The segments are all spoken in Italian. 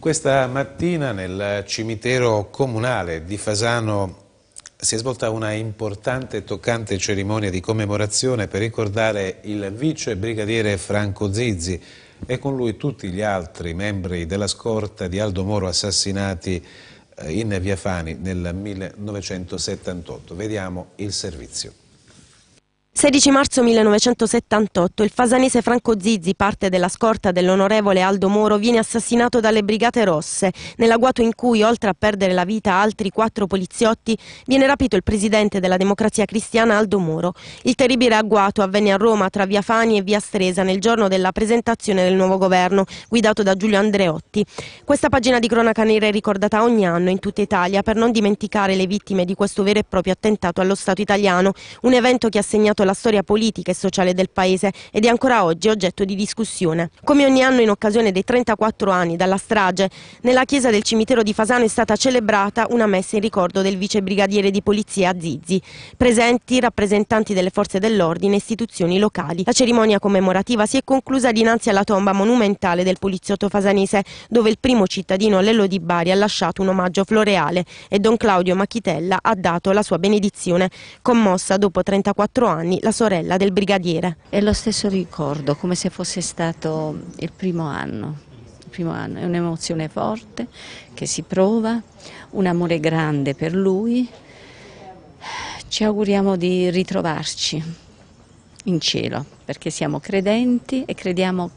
Questa mattina nel cimitero comunale di Fasano si è svolta una importante e toccante cerimonia di commemorazione per ricordare il vice brigadiere Franco Zizzi e con lui tutti gli altri membri della scorta di Aldo Moro assassinati eh, in Via Fani nel 1978. Vediamo il servizio. 16 marzo 1978 il fasanese Franco Zizzi, parte della scorta dell'onorevole Aldo Moro, viene assassinato dalle Brigate Rosse. Nell'agguato in cui, oltre a perdere la vita altri quattro poliziotti, viene rapito il presidente della democrazia cristiana Aldo Moro. Il terribile agguato avvenne a Roma tra via Fani e via Stresa nel giorno della presentazione del nuovo governo, guidato da Giulio Andreotti. Questa pagina di cronaca nera è ricordata ogni anno in tutta Italia per non dimenticare le vittime di questo vero e proprio attentato allo Stato italiano, un evento che ha segnato la storia politica e sociale del Paese ed è ancora oggi oggetto di discussione. Come ogni anno in occasione dei 34 anni dalla strage, nella chiesa del cimitero di Fasano è stata celebrata una messa in ricordo del vice brigadiere di polizia Zizzi. Presenti rappresentanti delle forze dell'ordine e istituzioni locali. La cerimonia commemorativa si è conclusa dinanzi alla tomba monumentale del poliziotto fasanese, dove il primo cittadino Lello di Bari ha lasciato un omaggio floreale e Don Claudio Macchitella ha dato la sua benedizione. Commossa dopo 34 anni anni la sorella del brigadiere. È lo stesso ricordo, come se fosse stato il primo anno. Il primo anno. È un'emozione forte che si prova, un amore grande per lui. Ci auguriamo di ritrovarci in cielo perché siamo credenti e crediamo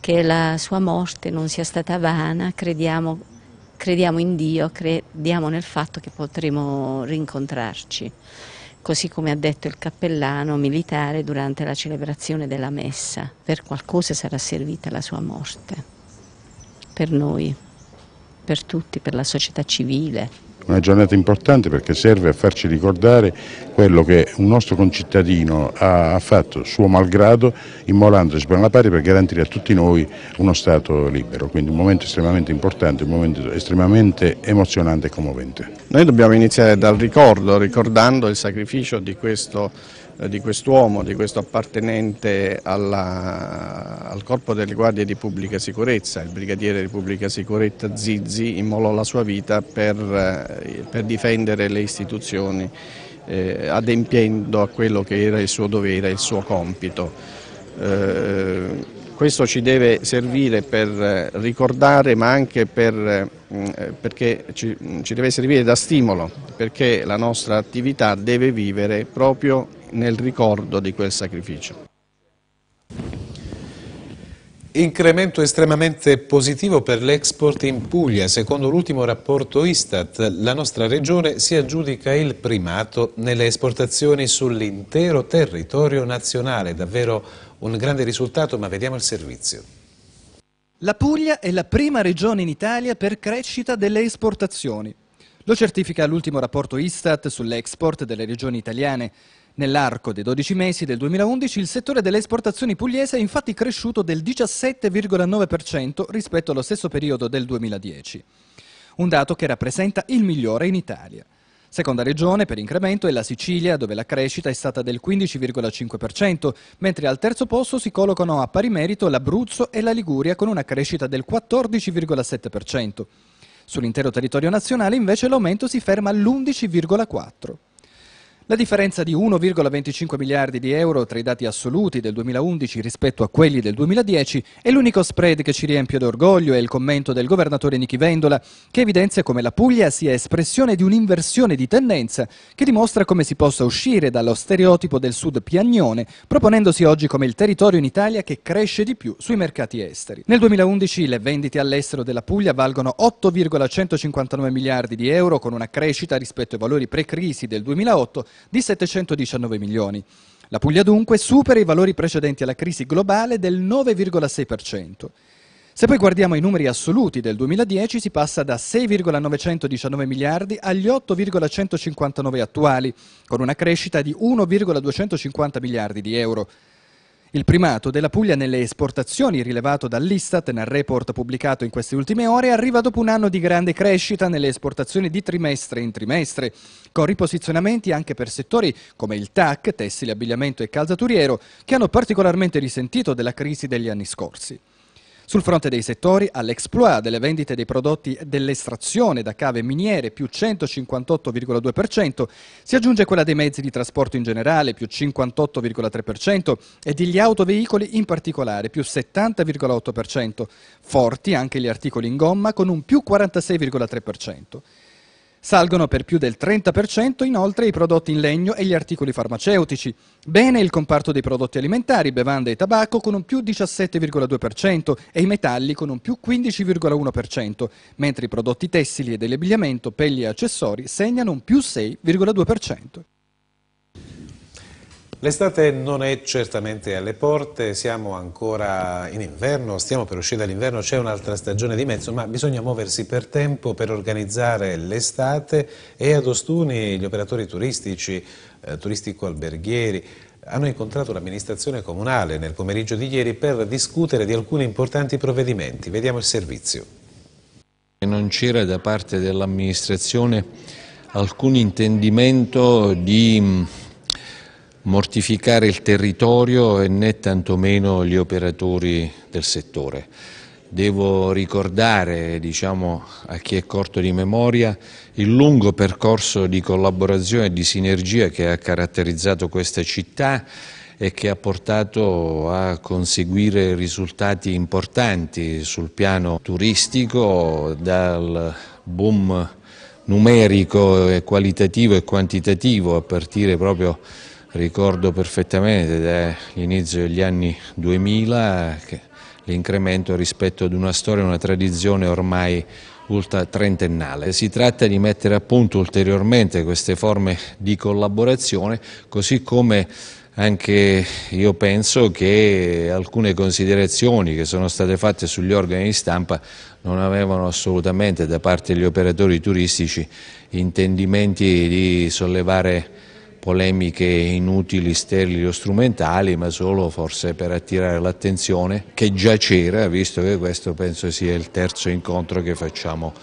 che la sua morte non sia stata vana, crediamo, crediamo in Dio, crediamo nel fatto che potremo rincontrarci così come ha detto il cappellano militare durante la celebrazione della messa. Per qualcosa sarà servita la sua morte, per noi, per tutti, per la società civile una giornata importante perché serve a farci ricordare quello che un nostro concittadino ha fatto suo malgrado immolandosi per una pari per garantire a tutti noi uno Stato libero, quindi un momento estremamente importante, un momento estremamente emozionante e commovente. Noi dobbiamo iniziare dal ricordo, ricordando il sacrificio di questo di quest'uomo, di questo appartenente alla, al corpo delle guardie di pubblica sicurezza, il brigadiere di pubblica sicurezza Zizzi immolò la sua vita per, eh, per difendere le istituzioni eh, adempiendo a quello che era il suo dovere, il suo compito. Eh, questo ci deve servire per ricordare ma anche per, perché ci, ci deve servire da stimolo perché la nostra attività deve vivere proprio nel ricordo di quel sacrificio. Incremento estremamente positivo per l'export in Puglia. Secondo l'ultimo rapporto Istat, la nostra regione si aggiudica il primato nelle esportazioni sull'intero territorio nazionale. Davvero un grande risultato, ma vediamo il servizio. La Puglia è la prima regione in Italia per crescita delle esportazioni. Lo certifica l'ultimo rapporto Istat sull'export delle regioni italiane. Nell'arco dei 12 mesi del 2011 il settore delle esportazioni pugliese è infatti cresciuto del 17,9% rispetto allo stesso periodo del 2010, un dato che rappresenta il migliore in Italia. Seconda regione per incremento è la Sicilia, dove la crescita è stata del 15,5%, mentre al terzo posto si collocano a pari merito l'Abruzzo e la Liguria con una crescita del 14,7%. Sull'intero territorio nazionale invece l'aumento si ferma all'11,4%. La differenza di 1,25 miliardi di euro tra i dati assoluti del 2011 rispetto a quelli del 2010 è l'unico spread che ci riempie d'orgoglio e il commento del governatore Nichi Vendola che evidenzia come la Puglia sia espressione di un'inversione di tendenza che dimostra come si possa uscire dallo stereotipo del sud piagnone proponendosi oggi come il territorio in Italia che cresce di più sui mercati esteri. Nel 2011 le vendite all'estero della Puglia valgono 8,159 miliardi di euro con una crescita rispetto ai valori pre-crisi del 2008 di 719 milioni. La Puglia dunque supera i valori precedenti alla crisi globale del 9,6%. Se poi guardiamo i numeri assoluti del 2010 si passa da 6,919 miliardi agli 8,159 attuali, con una crescita di 1,250 miliardi di euro. Il primato della Puglia nelle esportazioni rilevato dall'Istat nel report pubblicato in queste ultime ore arriva dopo un anno di grande crescita nelle esportazioni di trimestre in trimestre, con riposizionamenti anche per settori come il TAC, tessile, abbigliamento e calzaturiero, che hanno particolarmente risentito della crisi degli anni scorsi. Sul fronte dei settori, all'exploit delle vendite dei prodotti dell'estrazione da cave miniere più 158,2%, si aggiunge quella dei mezzi di trasporto in generale più 58,3% e degli autoveicoli in particolare più 70,8%. Forti anche gli articoli in gomma con un più 46,3%. Salgono per più del 30% inoltre i prodotti in legno e gli articoli farmaceutici. Bene il comparto dei prodotti alimentari, bevande e tabacco con un più 17,2% e i metalli con un più 15,1%, mentre i prodotti tessili e dell'abbigliamento, pelli e accessori segnano un più 6,2%. L'estate non è certamente alle porte, siamo ancora in inverno, stiamo per uscire dall'inverno, c'è un'altra stagione di mezzo, ma bisogna muoversi per tempo per organizzare l'estate e ad Ostuni gli operatori turistici, eh, turistico-alberghieri, hanno incontrato l'amministrazione comunale nel pomeriggio di ieri per discutere di alcuni importanti provvedimenti. Vediamo il servizio. Non c'era da parte dell'amministrazione alcun intendimento di mortificare il territorio e né tantomeno gli operatori del settore. Devo ricordare diciamo, a chi è corto di memoria il lungo percorso di collaborazione e di sinergia che ha caratterizzato questa città e che ha portato a conseguire risultati importanti sul piano turistico dal boom numerico e qualitativo e quantitativo a partire proprio ricordo perfettamente dall'inizio degli anni 2000 l'incremento rispetto ad una storia, una tradizione ormai ultra trentennale. Si tratta di mettere a punto ulteriormente queste forme di collaborazione, così come anche io penso che alcune considerazioni che sono state fatte sugli organi di stampa non avevano assolutamente da parte degli operatori turistici intendimenti di sollevare polemiche inutili, sterili o strumentali, ma solo forse per attirare l'attenzione che già c'era, visto che questo penso sia il terzo incontro che facciamo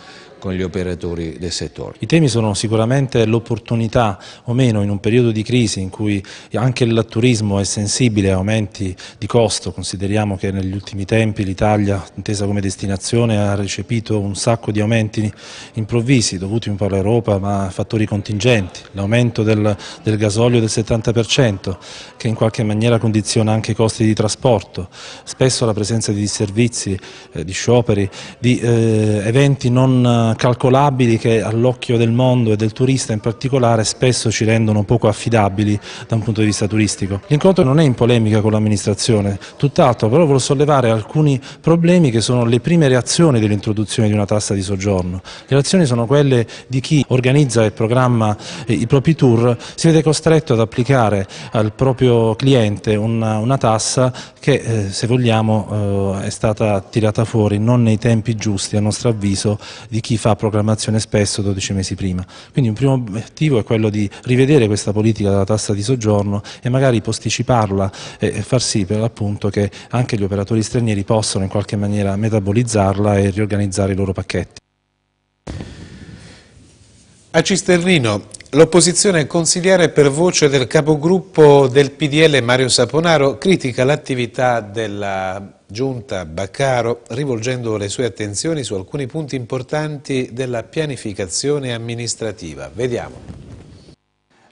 con gli operatori del settore. I temi sono sicuramente l'opportunità o meno in un periodo di crisi in cui anche il turismo è sensibile a aumenti di costo, consideriamo che negli ultimi tempi l'Italia, intesa come destinazione, ha recepito un sacco di aumenti improvvisi dovuti un po' all'Europa ma a fattori contingenti, l'aumento del, del gasolio del 70% che in qualche maniera condiziona anche i costi di trasporto, spesso la presenza di disservizi, eh, di scioperi, di eh, eventi non calcolabili che all'occhio del mondo e del turista in particolare spesso ci rendono poco affidabili da un punto di vista turistico. L'incontro non è in polemica con l'amministrazione, tutt'altro, però voglio sollevare alcuni problemi che sono le prime reazioni dell'introduzione di una tassa di soggiorno. Le reazioni sono quelle di chi organizza e programma eh, i propri tour, si vede costretto ad applicare al proprio cliente una, una tassa che eh, se vogliamo eh, è stata tirata fuori non nei tempi giusti a nostro avviso di chi fa programmazione spesso 12 mesi prima. Quindi un primo obiettivo è quello di rivedere questa politica della tassa di soggiorno e magari posticiparla e far sì per l'appunto che anche gli operatori stranieri possano in qualche maniera metabolizzarla e riorganizzare i loro pacchetti. A Cisternino l'opposizione consigliare per voce del capogruppo del PDL Mario Saponaro critica l'attività della Giunta Baccaro rivolgendo le sue attenzioni su alcuni punti importanti della pianificazione amministrativa. Vediamo.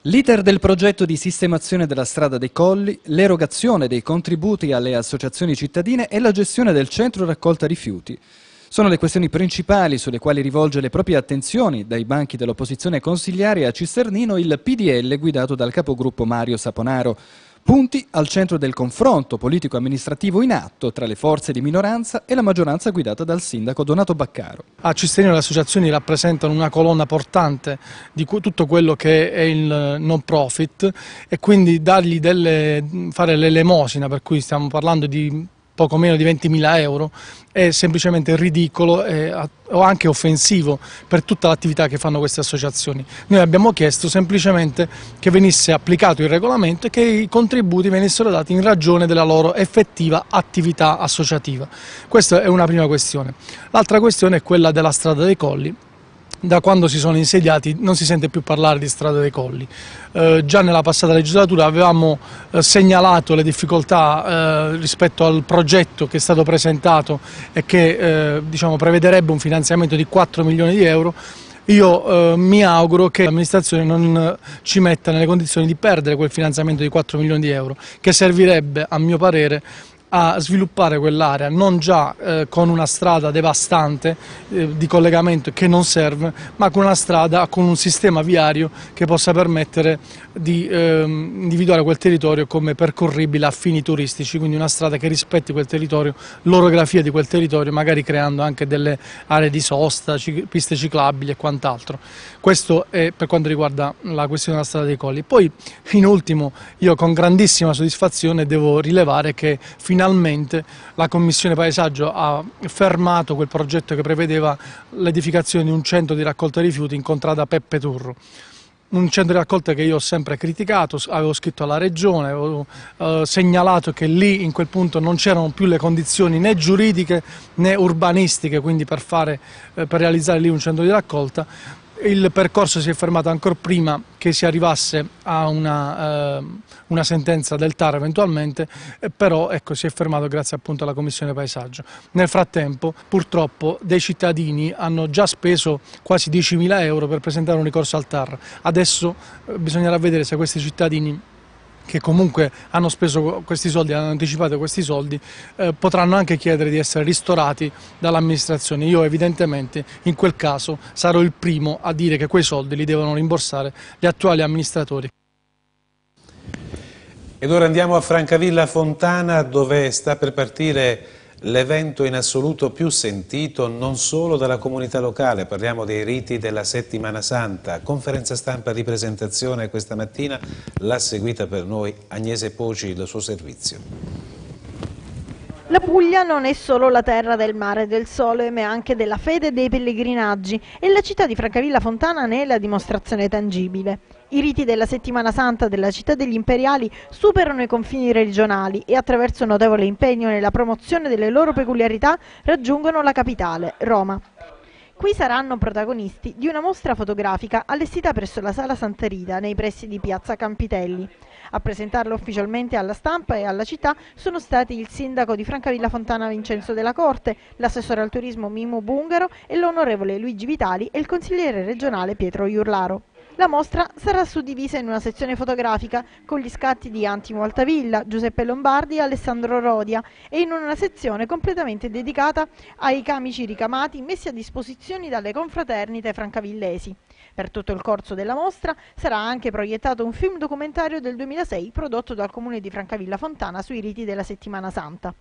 L'iter del progetto di sistemazione della strada dei colli, l'erogazione dei contributi alle associazioni cittadine e la gestione del centro raccolta rifiuti. Sono le questioni principali sulle quali rivolge le proprie attenzioni dai banchi dell'opposizione consigliare a Cisternino il PDL guidato dal capogruppo Mario Saponaro punti al centro del confronto politico-amministrativo in atto tra le forze di minoranza e la maggioranza guidata dal sindaco Donato Baccaro. A Cisternino le associazioni rappresentano una colonna portante di tutto quello che è il non profit e quindi dargli delle, fare l'elemosina, per cui stiamo parlando di poco meno di 20.000 euro è semplicemente ridicolo e, o anche offensivo per tutta l'attività che fanno queste associazioni. Noi abbiamo chiesto semplicemente che venisse applicato il regolamento e che i contributi venissero dati in ragione della loro effettiva attività associativa. Questa è una prima questione. L'altra questione è quella della strada dei colli da quando si sono insediati non si sente più parlare di strada dei colli. Eh, già nella passata legislatura avevamo eh, segnalato le difficoltà eh, rispetto al progetto che è stato presentato e che eh, diciamo, prevederebbe un finanziamento di 4 milioni di euro. Io eh, mi auguro che l'amministrazione non ci metta nelle condizioni di perdere quel finanziamento di 4 milioni di euro che servirebbe a mio parere a sviluppare quell'area non già eh, con una strada devastante eh, di collegamento che non serve, ma con una strada con un sistema viario che possa permettere di eh, individuare quel territorio come percorribile a fini turistici, quindi una strada che rispetti quel territorio, l'orografia di quel territorio, magari creando anche delle aree di sosta, piste ciclabili e quant'altro. Questo è per quanto riguarda la questione della strada dei colli. Poi, in ultimo, io con grandissima soddisfazione devo rilevare che finalmente finalmente la Commissione Paesaggio ha fermato quel progetto che prevedeva l'edificazione di un centro di raccolta rifiuti in contrada Peppe Turro. Un centro di raccolta che io ho sempre criticato, avevo scritto alla regione, avevo eh, segnalato che lì in quel punto non c'erano più le condizioni né giuridiche né urbanistiche quindi per, fare, eh, per realizzare lì un centro di raccolta il percorso si è fermato ancora prima che si arrivasse a una, eh, una sentenza del TAR eventualmente, eh, però ecco, si è fermato grazie appunto alla Commissione Paesaggio. Nel frattempo purtroppo dei cittadini hanno già speso quasi 10.000 euro per presentare un ricorso al TAR, adesso eh, bisognerà vedere se questi cittadini che comunque hanno speso questi soldi, hanno anticipato questi soldi, eh, potranno anche chiedere di essere ristorati dall'amministrazione. Io evidentemente in quel caso sarò il primo a dire che quei soldi li devono rimborsare gli attuali amministratori. Ed ora andiamo a Francavilla Fontana dove sta per partire l'evento in assoluto più sentito non solo dalla comunità locale, parliamo dei riti della settimana santa, conferenza stampa di presentazione questa mattina, l'ha seguita per noi Agnese Poci, il suo servizio. La Puglia non è solo la terra del mare e del sole, ma anche della fede e dei pellegrinaggi e la città di Francavilla Fontana ne è la dimostrazione tangibile. I riti della settimana santa della città degli imperiali superano i confini regionali e attraverso un notevole impegno nella promozione delle loro peculiarità raggiungono la capitale, Roma. Qui saranno protagonisti di una mostra fotografica allestita presso la Sala Santa Rita nei pressi di Piazza Campitelli. A presentarlo ufficialmente alla stampa e alla città sono stati il sindaco di Francavilla Fontana Vincenzo della Corte, l'assessore al turismo Mimo Bungaro e l'onorevole Luigi Vitali e il consigliere regionale Pietro Iurlaro. La mostra sarà suddivisa in una sezione fotografica con gli scatti di Antimo Altavilla, Giuseppe Lombardi e Alessandro Rodia e in una sezione completamente dedicata ai camici ricamati messi a disposizione dalle confraternite francavillesi. Per tutto il corso della mostra sarà anche proiettato un film documentario del 2006 prodotto dal comune di Francavilla Fontana sui riti della settimana santa.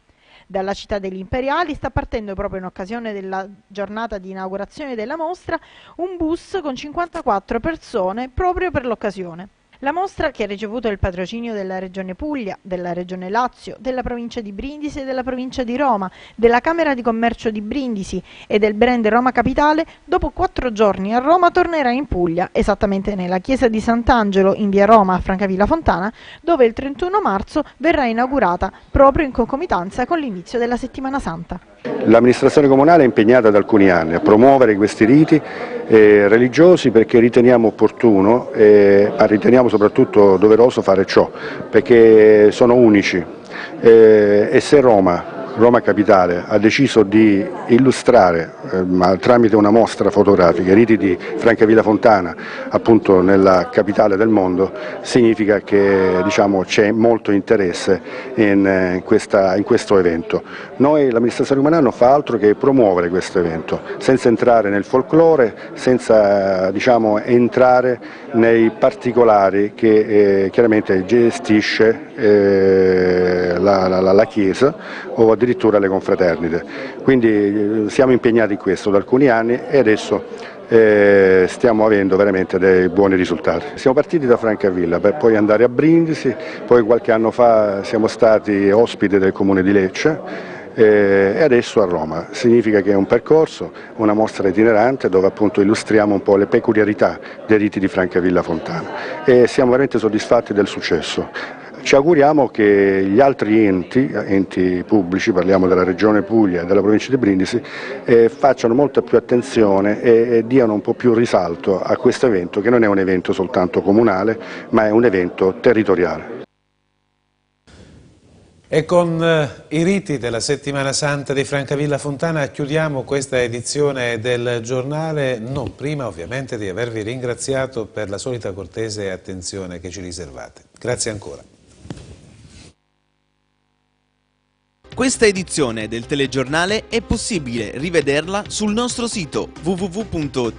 Dalla città degli imperiali sta partendo proprio in occasione della giornata di inaugurazione della mostra un bus con 54 persone proprio per l'occasione. La mostra, che ha ricevuto il patrocinio della Regione Puglia, della Regione Lazio, della provincia di Brindisi e della provincia di Roma, della Camera di Commercio di Brindisi e del brand Roma Capitale, dopo quattro giorni a Roma tornerà in Puglia, esattamente nella chiesa di Sant'Angelo in via Roma a Francavilla Fontana, dove il 31 marzo verrà inaugurata proprio in concomitanza con l'inizio della settimana santa. L'amministrazione comunale è impegnata da alcuni anni a promuovere questi riti eh, religiosi perché riteniamo opportuno, eh, riteniamo soprattutto doveroso fare ciò, perché sono unici. Eh, e se Roma Roma Capitale ha deciso di illustrare eh, tramite una mostra fotografica i riti di Francavilla Fontana appunto nella capitale del mondo significa che diciamo, c'è molto interesse in, eh, questa, in, questo evento. Noi l'amministrazione comunale non fa altro che promuovere questo evento senza entrare nel folklore, senza diciamo, entrare nei particolari che eh, chiaramente gestisce eh, la, la, la, Chiesa o addirittura le confraternite. Quindi eh, siamo impegnati in questo da alcuni anni e adesso eh, stiamo avendo veramente dei buoni risultati. Siamo partiti da Francavilla per poi andare a Brindisi, poi qualche anno fa siamo stati ospiti del comune di Lecce eh, e adesso a Roma. Significa che è un percorso, una mostra itinerante dove appunto illustriamo un po' le peculiarità dei riti di Francavilla Fontana e siamo veramente soddisfatti del successo Ci auguriamo che gli altri enti, enti pubblici, parliamo della Regione Puglia e della provincia di Brindisi, eh, facciano molta più attenzione e, e diano un po' più risalto a questo evento che non è un evento soltanto comunale ma è un evento territoriale. E con eh, i riti della settimana santa di Francavilla Fontana chiudiamo questa edizione del giornale, non prima ovviamente di avervi ringraziato per la solita cortese attenzione che ci riservate. Grazie ancora. Questa edizione del telegiornale è possibile rivederla sul nostro sito www.trcb.it.